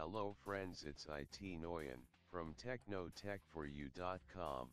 Hello friends it's IT Noyan, from technotech4u.com.